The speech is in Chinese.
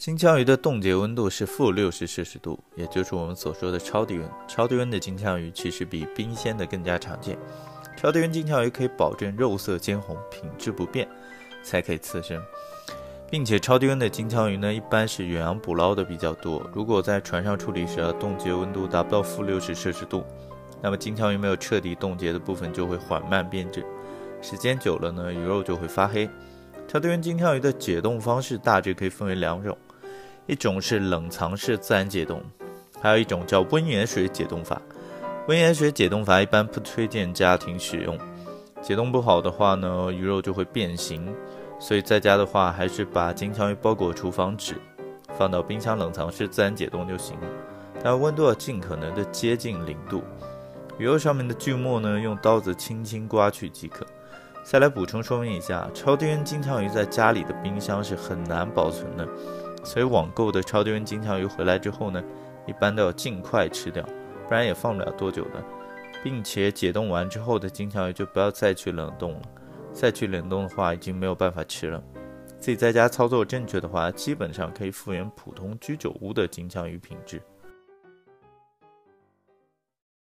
金枪鱼的冻结温度是负六十摄氏度，也就是我们所说的超低温。超低温的金枪鱼其实比冰鲜的更加常见。超低温金枪鱼可以保证肉色鲜红，品质不变，才可以刺身。并且超低温的金枪鱼呢，一般是远洋捕捞的比较多。如果在船上处理时啊，冻结温度达不到负六十摄氏度，那么金枪鱼没有彻底冻结的部分就会缓慢变质，时间久了呢，鱼肉就会发黑。超低温金枪鱼的解冻方式大致可以分为两种。一种是冷藏式自然解冻，还有一种叫温盐水解冻法。温盐水解冻法一般不推荐家庭使用，解冻不好的话呢，鱼肉就会变形。所以在家的话，还是把金枪鱼包裹厨房纸，放到冰箱冷藏室自然解冻就行了。但温度要尽可能的接近零度。鱼肉上面的锯末呢，用刀子轻轻刮去即可。再来补充说明一下，超低温金枪鱼在家里的冰箱是很难保存的。所以网购的超低温金枪鱼回来之后呢，一般都要尽快吃掉，不然也放不了多久的。并且解冻完之后的金枪鱼就不要再去冷冻了，再去冷冻的话已经没有办法吃了。自己在家操作正确的话，基本上可以复原普通居酒屋的金枪鱼品质。